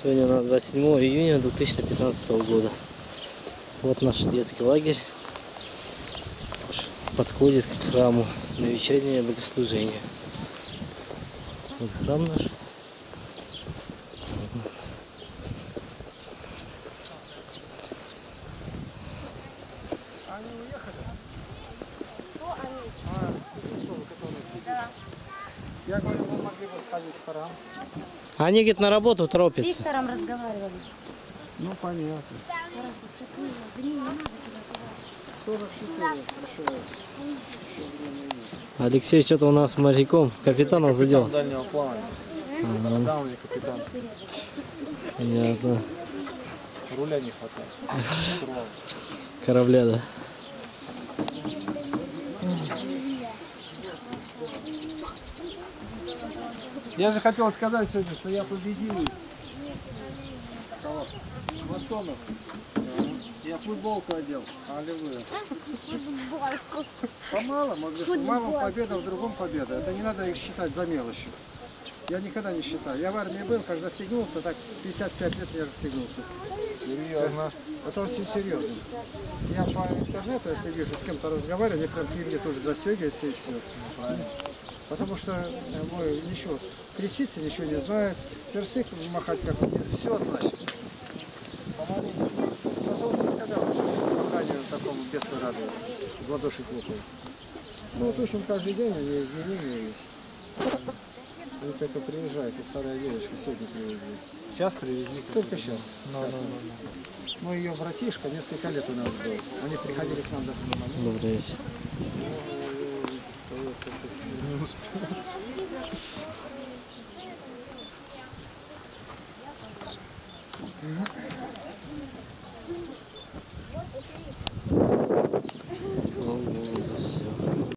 Сегодня у нас 27 июня 2015 года. Вот наш детский лагерь подходит к храму на вечернее богослужение. Вот храм наш. Я говорю, вы могли бы сходить в храм. Они, говорит, на работу С торопятся. Виктором разговаривали. Ну, понятно. 44 хорошо. Алексей что-то у нас моряком, капитаном задел. дальнего плавания. Да, у меня капитан. Понятно. Руля не хватает. Корабля, да. Я же хотел сказать сегодня, что я победил кого? Масонов. Я футболку одел. Аллилуйя. Помало, сказать. Мало победа, в другом победа. Это не надо их считать за мелочью. Я никогда не считаю. Я в армии был, как застегнулся, так 55 лет я застегнулся. Серьезно? Это очень серьезно. Я по интернету, если вижу, с кем-то разговариваю, они прям пивли тоже застегиваются и все. Потому что э, мы ничего, креститься ничего не знают, перстык махать как все значит. Помаленьку. Потому что сказал, что маханию такому бесу радуется, в ладоши хлопает. Ну вот в общем каждый день они изменения есть. Вот только приезжает, и вторая девочка сегодня привезли. Сейчас привезли. Только сейчас. Ну ее братишка несколько лет у нас был. Они приходили к нам даже на момент. Добрый вечер. Не успел.